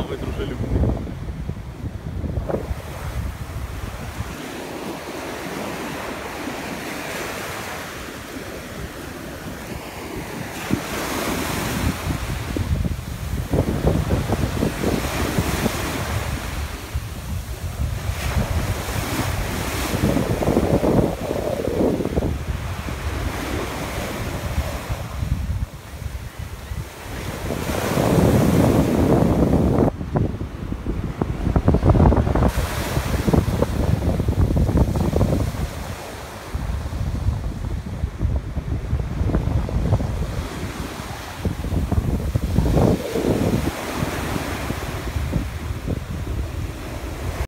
самые дружелюбные.